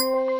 you